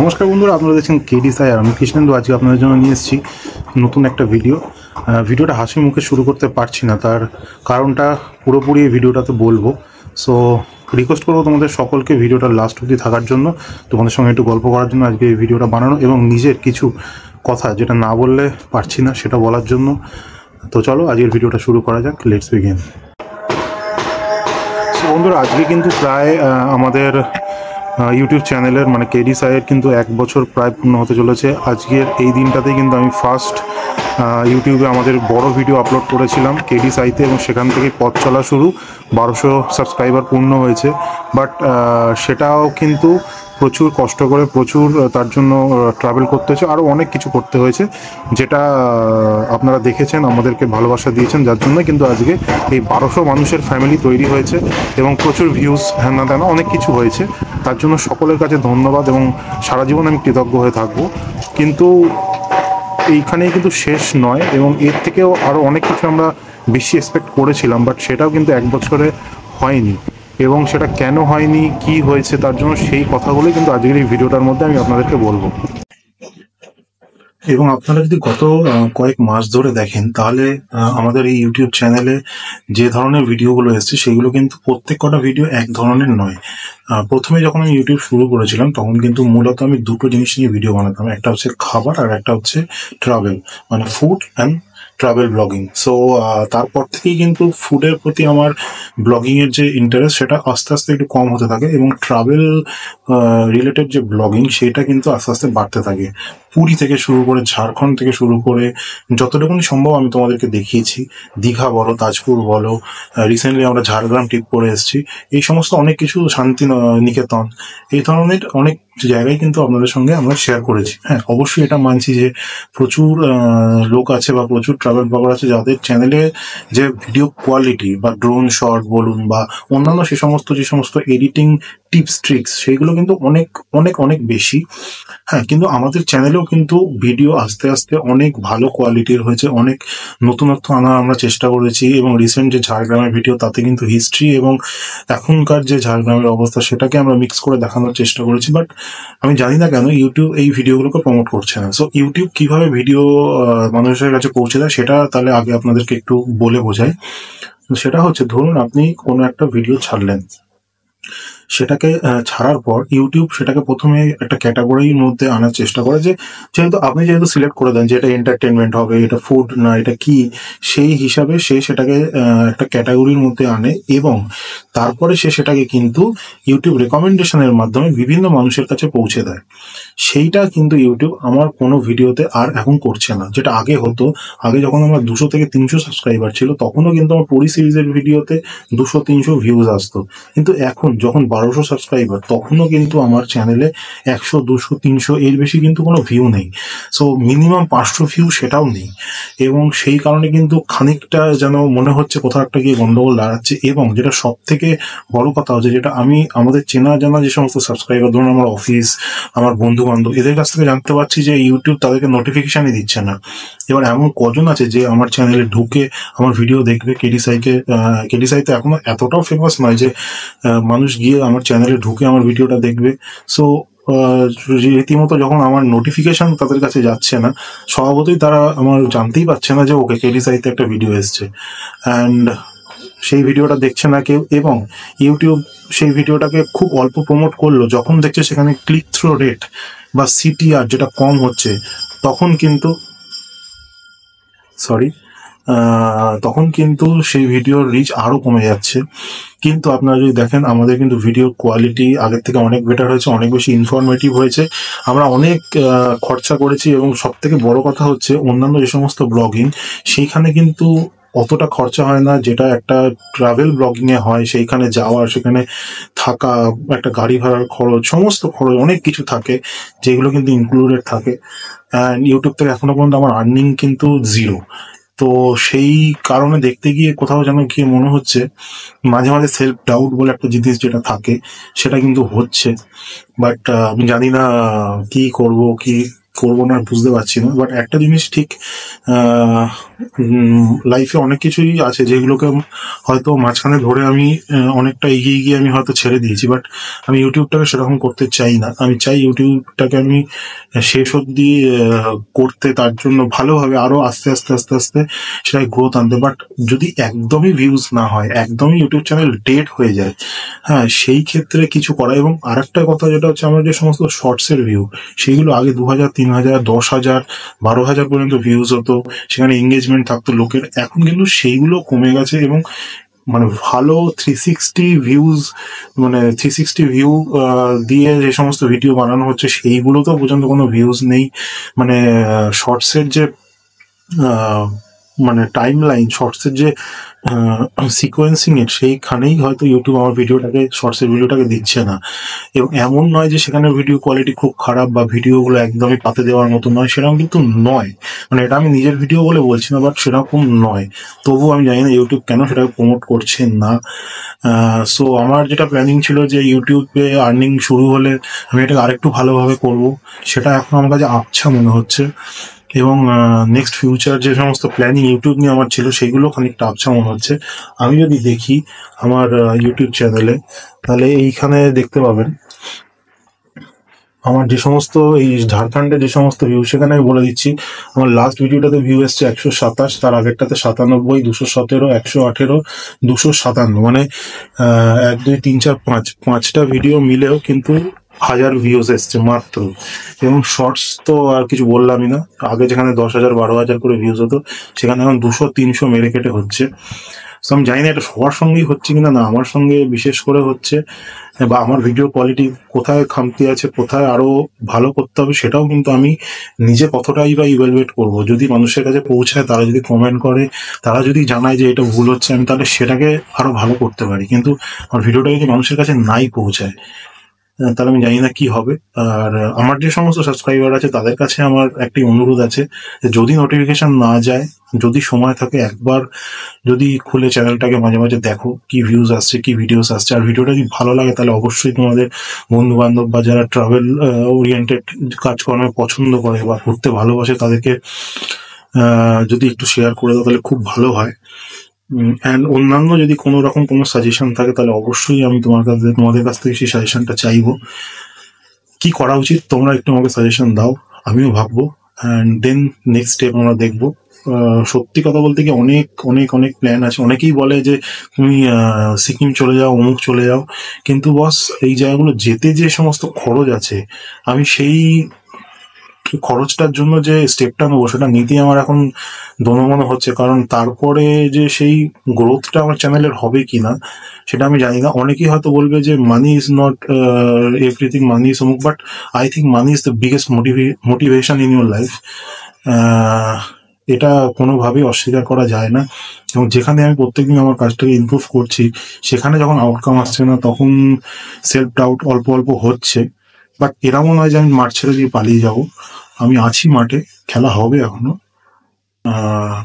নমস্কার বন্ধুরা, আপনারা দেখছেন কেডি সাই আর আমি কৃষ্ণেন্দু। আজকে আপনাদের জন্য নিয়ে এসেছি নতুন একটা ভিডিও ভিডিওটা হাসি মুখে শুরু করতে পারছি না, তার কারণটা পুরোপুরি ভিডিওটাতে বলব। সো রিকোয়েস্ট করব তোমাদের সকলকে ভিডিওটা লাস্ট অবধি থাকার জন্য, তোমাদের সঙ্গে একটু গল্প করার জন্য আজকে এই ভিডিওটা বানানো এবং নিজের কিছু কথা, যেটা না বললে পারছি না, সেটা বলার জন্য। তো চলো, আজকের ভিডিওটা শুরু করা যাক লেটস বিগিন বন্ধুরা, আজকে কিন্তু প্রায় আমাদের ইউটিউব চ্যানেলের মানে কেডি সাইয়ের কিন্তু এক বছর প্রায় পূর্ণ হতে চলেছে। আজকের এই দিনটাতেই কিন্তু আমি ফার্স্ট ইউটিউবে আমাদের বড় ভিডিও আপলোড করেছিলাম কেডি সাইতে এবং সেখান থেকে পথ চলা শুরু। বারোশো সাবস্ক্রাইবার পূর্ণ হয়েছে। বাট সেটাও কিন্তু প্রচুর কষ্ট করে প্রচুর তার জন্য ট্রাভেল করতে হয়েছে। আরও অনেক কিছু করতে হয়েছে, যেটা আপনারা দেখেছেন, আমাদেরকে ভালোবাসা দিয়েছেন, যার জন্য কিন্তু আজকে এই বারোশো মানুষের ফ্যামিলি তৈরি হয়েছে এবং প্রচুর ভিউজ হ্যান ত্যানা, অনেক কিছু হয়েছে। তার জন্য সকলের কাছে ধন্যবাদ এবং সারা জীবন আমি কৃতজ্ঞ হয়ে থাকব। কিন্তু এইখানেই কিন্তু শেষ নয় এবং এর থেকেও আরও অনেক কিছু আমরা বেশি এক্সপেক্ট করেছিলাম বাট সেটাও কিন্তু এক বছরে হয়নি। এবং সেটা কেন হয়নি, কি হয়েছে, তার জন্য সেই কথাগুলোই কিন্তু আজকের এই ভিডিওটার মধ্যে আমি আপনাদেরকে বলব। এবং আপনারা যদি গত কয়েক মাস ধরে দেখেন, তাহলে আমাদের এই ইউটিউব চ্যানেলে যে ধরনের ভিডিওগুলো এসেছে, সেগুলো কিন্তু প্রত্যেক কটা ভিডিও এক ধরনের নয়। প্রথমে যখন আমি ইউটিউব শুরু করেছিলাম, তখন কিন্তু মূলত আমি দুটো জিনিস নিয়ে ভিডিও বানাতাম। একটা হচ্ছে খাবার আর একটা হচ্ছে ট্রাভেল মানে food and travel blogging so তারপর থেকেই কিন্তু ফুডের প্রতি আমার ব্লগিংয়ের যে ইন্টারেস্ট সেটা আস্তে আস্তে একটু কম হতে থাকে এবং ট্রাভেল রিলেটেড যে ব্লগিং সেটা কিন্তু আস্তে আস্তে বাড়তে থাকে। পুরী থেকে শুরু করে ঝাড়খণ্ড থেকে শুরু করে যতটুকুনি সম্ভব আমি তোমাদেরকে দেখিয়েছি। দীঘা বলো, তাজপুর বলো রিসেন্টলি আমরা ঝাড়গ্রাম ট্রিপ করে এসেছি। এই সমস্ত অনেক কিছু শান্তি নিকেতন। এই ধরনের অনেক জায়গায় কিন্তু আপনাদের সঙ্গে আমরা শেয়ার করেছি। হ্যাঁ অবশ্যই এটা মানছি যে প্রচুর লোক আছে বা প্রচুর ট্রাভেল ব্লগার আছে যাদের চ্যানেলে যে ভিডিও কোয়ালিটি বা ড্রোন শট বলুন বা অন্যান্য সে সমস্ত, যে সমস্ত এডিটিং টিপস ট্রিক্স সেইগুলো কিন্তু অনেক অনেক অনেক বেশি। হ্যাঁ কিন্তু আমাদের চ্যানেলেও কিন্তু ভিডিও আস্তে আস্তে অনেক ভালো কোয়ালিটির হয়েছে, অনেক নতুনত্ব আনার আমরা চেষ্টা করেছি এবং রিসেন্ট যে ঝাড়গ্রামের ভিডিও তাতে কিন্তু হিস্ট্রি এবং এখনকার যে ঝাড়গ্রামের অবস্থা, সেটাকে আমরা মিক্স করে দেখানোর চেষ্টা করেছি। বাট আমি জানি না কেন ইউটিউব এই ভিডিওগুলোকে প্রমোট করছে না। সো ইউটিউব কীভাবে ভিডিও মানুষের কাছে পৌঁছে দেয়, সেটা তাহলে আগে আপনাদেরকে একটু বলে বোঝাই। সেটা হচ্ছে, ধরুন আপনি কোনো একটা ভিডিও ছাড়লেন। সেটাকে ছাড়ার পর ইউটিউব সেটাকে প্রথমে একটা ক্যাটাগরির মধ্যে আনার চেষ্টা করে যে, যেহেতু আপনি যেহেতু সিলেক্ট করে দেন যে এটা এন্টারটেনমেন্ট হবে, এটা ফুড না, এটা কি, সেই হিসাবে সে সেটাকে একটা ক্যাটাগরির মধ্যে আনে এবং তারপরে সে সেটাকে কিন্তু ইউটিউব রেকমেন্ডেশনের মাধ্যমে বিভিন্ন মানুষের কাছে পৌঁছে দেয়। সেইটা কিন্তু ইউটিউব আমার কোনো ভিডিওতে আর এখন করছে না। যেটা আগে হতো, আগে যখন আমার দুশো থেকে তিনশো সাবস্ক্রাইবার ছিল, তখনও কিন্তু আমার পরি সিরিজের ভিডিওতে দুশো, তিনশো ভিউজ আসতো। কিন্তু এখন যখন বারোশো সাবস্ক্রাইবার তখনও কিন্তু আমার চ্যানেলে একশো, দুশো, তিনশো এর বেশি কিন্তু কোনো ভিউ নেই। সো মিনিমাম পাঁচশো ভিউ সেটাও নেই। এবং সেই কারণে কিন্তু খানিকটা যেন মনে হচ্ছে কোথাও একটা গিয়ে গন্ডগোল দাঁড়াচ্ছে। এবং যেটা সব থেকে বড় কথা হচ্ছে, যেটা আমি আমাদের চেনা জানা যে সমস্ত সাবস্ক্রাইবার ধরুন আমার অফিস আমার বন্ধু বান্ধব এদের কাছ থেকে জানতে পারছি যে ইউটিউব তাদেরকে নোটিফিকেশনই দিচ্ছে না। এবার এমন কজন আছে যে আমার চ্যানেলে ঢুকে আমার ভিডিও দেখবে? কেডি সাইকে কেডি সাইতে এখনও এতটাও ফেমাস নয় যে মানুষ গিয়ে আমার চ্যানেলে ঢুকে আমার ভিডিওটা দেখবে। সো রীতিমতো যখন আমার নোটিফিকেশন তাদের কাছে যাচ্ছে না, স্বভাবতই তারা আমার জানতেই পারছে না যে ওকে কেডি সাইতে একটা ভিডিও এসছে। অ্যান্ড সেই ভিডিওটা দেখছে না কেউ এবং ইউটিউব সেই ভিডিওটাকে খুব অল্প প্রমোট করল। যখন দেখছে সেখানে ক্লিক থ্রো রেট বা সিটিআর যেটা কম হচ্ছে, তখন কিন্তু সরি তখন কিন্তু সেই ভিডিওর রিচ আরও কমে যাচ্ছে। কিন্তু আপনারা যদি দেখেন, আমাদের কিন্তু ভিডিওর কোয়ালিটি আগের থেকে অনেক বেটার হয়েছে, অনেক বেশি ইনফরমেটিভ হয়েছে। আমরা অনেক খরচা করেছি এবং সব থেকে বড় কথা হচ্ছে অন্যান্য যে সমস্ত ব্লগিং সেইখানে কিন্তু অতটা খরচা হয় না, যেটা একটা ট্রাভেল ব্লগিং এ হয়, সেইখানে যাওয়া, সেখানে থাকা, একটা গাড়ি ভাড়ার খরচ, সমস্ত খরচ, অনেক কিছু থাকে, যেগুলো কিন্তু ইনক্লুডেড থাকে। অ্যান্ড ইউটিউব থেকে এখনও পর্যন্ত আমার আর্নিং কিন্তু জিরো তো সেই কারণে দেখতে গিয়ে কোথাও যেন গিয়ে মনে হচ্ছে, মাঝে মাঝে সেলফ ডাউট বলে একটা জিনিস যেটা থাকে, সেটা কিন্তু হচ্ছে। বাট আমি জানি না কি করব, কি করব না, বুঝতে পারছি না। বাট একটা জিনিস ঠিক লাইফে অনেক কিছুই আছে যেগুলোকে হয়তো মাঝখানে ধরে আমি অনেকটা এগিয়ে গিয়ে আমি হয়তো ছেড়ে দিয়েছি বাট আমি ইউটিউবটাকে সেরকম করতে চাই না। আমি চাই ইউটিউবটাকে আমি শেষ আহ, করতে তার জন্য ভালোভাবে আরও আস্তে আস্তে আস্তে আস্তে সেটাই গ্রোথ আনতে। বাট যদি একদমই ভিউজ না হয় একদমই ইউটিউব চ্যানেল ডেট হয়ে যায় হ্যাঁ সেই ক্ষেত্রে কিছু করা। এবং আরেকটা কথা যেটা হচ্ছে আমার যে সমস্ত শর্টসের ভিউ সেগুলো আগে দু হাজার তিন হাজার দশ হাজার বারো হাজার পর্যন্ত ভিউজ হতো। সেখানে এঙ্গেজমেন্ট থাকতো লোকের, এখন কিন্তু সেইগুলো কমে গেছে এবং মানে ভালো থ্রি সিক্সটি ভিউজ মানে থ্রি সিক্সটি ভিউ দিয়ে যে সমস্ত ভিডিও বানানো হচ্ছে, সেইগুলোতেও পর্যন্ত কোনো ভিউজ নেই। মানে শর্টসের যে মানে টাইম লাইন শর্টসের যে সিকোয়েন্সিং এর, সেইখানেই হয়তো ইউটিউব আমার ভিডিওটাকে শর্টসের ভিডিওটাকে দিচ্ছে না। এবং এমন নয় যে সেখানে ভিডিও কোয়ালিটি খুব খারাপ বা ভিডিওগুলো একদমই পাতে দেওয়ার মতো নয়, সেরকম কিন্তু নয়। মানে এটা আমি নিজের ভিডিও বলে বলছি না বাট সেরকম নয়। তবু আমি জানি না ইউটিউব কেন সেটাকে প্রমোট করছে না। সো আমার যেটা প্ল্যানিং ছিল যে ইউটিউবে আর্নিং শুরু হলে আমি এটাকে আরেকটু ভালোভাবে করব, সেটা এখন আমার কাছে আচ্ছা মনে হচ্ছে। এবং নেক্সট ফিউচার যে সমস্ত প্ল্যানিং ইউটিউব নিয়ে আমার ছিল, সেগুলো খানিকটা আবছা মনে হচ্ছে। আমি যদি দেখি আমার ইউটিউব চ্যানেলে তাহলে এইখানে দেখতে পাবেন, আমার যে সমস্ত এই ঝাড়খণ্ডে যে সমস্ত ভিউ সেখানে আমি বলে দিচ্ছি, আমার লাস্ট ভিডিওটাতে ভিউ এসছে একশো সাতাশ, তার আগেরটাতে সাতানব্বই, দুশো সতেরো, একশো আঠেরো, দুশো সাতান্ন। মানে এক, দুই, তিন, চার, পাঁচ, পাঁচটা ভিডিও মিলেও কিন্তু হাজার ভিউজ এসছে মাত্র। এবং শর্টস তো আর কিছু বললামই না। আগে যেখানে দশ হাজার, বারো হাজার করে ভিউজ হতো, সেখানে এখন দুশো, তিনশো মেরে কেটে হচ্ছে। তো আমি জানি না এটা সবার সঙ্গেই হচ্ছে কিনা না, আমার সঙ্গে বিশেষ করে হচ্ছে, বা আমার ভিডিও কোয়ালিটি কোথায় খামতি আছে, কোথায় আরও ভালো করতে হবে, সেটাও কিন্তু আমি নিজে কতটাই বা ইভ্যালুয়েট করব। যদি মানুষের কাছে পৌঁছায়, তারা যদি কমেন্ট করে, তারা যদি জানায় যে এটা ভুল হচ্ছে, আমি তাহলে সেটাকে আরও ভালো করতে পারি। কিন্তু আমার ভিডিওটা যদি মানুষের কাছে নাই পৌঁছায় তাহলে আমি জানি না কি হবে। আর আমার যে সমস্ত সাবস্ক্রাইবার আছে, তাদের কাছে আমার একটি অনুরোধ আছে যদি নোটিফিকেশন না যায়, যদি সময় থাকে, একবার যদি খুলে চ্যানেলটাকে মাঝে মাঝে দেখো কি ভিউজ আসছে, কি ভিডিওস আসছে। আর ভিডিওটা যদি ভালো লাগে, তাহলে অবশ্যই তোমাদের বন্ধু বান্ধব বা যারা ট্রাভেল ওরিয়েন্টেড কাজকর্মে পছন্দ করে বা ঘুরতে ভালোবাসে, তাদেরকে যদি একটু শেয়ার করে দাও, তাহলে খুব ভালো হয়। অ্যান্ড অন্যান্য যদি কোনো রকম কোনো সাজেশন থাকে, তাহলে অবশ্যই আমি তোমার কাছে তোমাদের কাছ থেকে সেই সাজেশনটা চাইব। কি করা উচিত, তোমরা একটু আমাকে সাজেশন দাও, আমিও ভাববো। অ্যান্ড দেন নেক্সট স্টেপ আমরা দেখব। সত্যি কথা বলতে কি অনেক অনেক অনেক প্ল্যান আছে। অনেকেই বলে যে, তুমি সিকিম চলে যাও, অমুক চলে যাও। কিন্তু বস এই জায়গাগুলো যেতে যে সমস্ত খরচ আছে, আমি সেই খরচটার জন্য যে স্টেপটা নেব, সেটা নিতেই আমার এখন দোনো হচ্ছে। কারণ তারপরে যে সেই গ্রোথটা আমার চ্যানেলের হবে কিনা, সেটা আমি জানি না। অনেকেই হয়তো বলবে যে money is not everything money is অমুক but I think money is the biggest motive motivation in your life এটা কোনোভাবেই অস্বীকার করা যায় না। এবং যেখানে আমি প্রত্যেকদিন আমার কাজটাকে ইমপ্রুভ করছি, সেখানে যখন আউটকাম আসছে না, তখন সেলফ ডাউট অল্প অল্প হচ্ছে। বাট এরমও নয় যে আমি মাঠ ছেড়ে দিয়ে পালিয়ে যাব। আমি আছি মাঠে, খেলা হবে এখনও।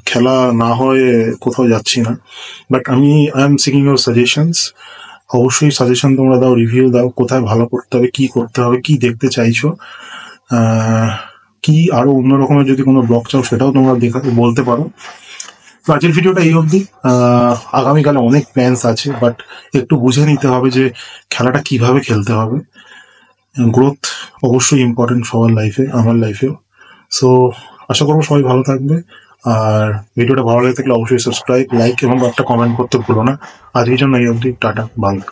খেলা না হয়ে কোথাও যাচ্ছি না। বাট আমি I am seeking your suggestions অবশ্যই সাজেশন তোমরা দাও রিভিউ দাও, কোথায় ভালো করতে হবে, কি করতে হবে, কি দেখতে চাইছো। কি আরও অন্য রকমের যদি কোনো ব্লগ চাও, সেটাও তোমরা দেখা বলতে পারো। তো আজকের ভিডিওটা এই অবধি। আগামীকালে অনেক প্ল্যান্স আছে বাট একটু বুঝে নিতে হবে যে খেলাটা কীভাবে খেলতে হবে। গ্রোথ অবশ্যই ইম্পর্টেন্ট সবার লাইফে আমার লাইফেও সো আশা করব সবাই ভালো থাকবে। আর ভিডিওটা ভালো লাগে থাকলে অবশ্যই সাবস্ক্রাইব লাইক এবং একটা কমেন্ট করতে ভুলো না। আজকের জন্য এই অবধি, টাটা বাংলা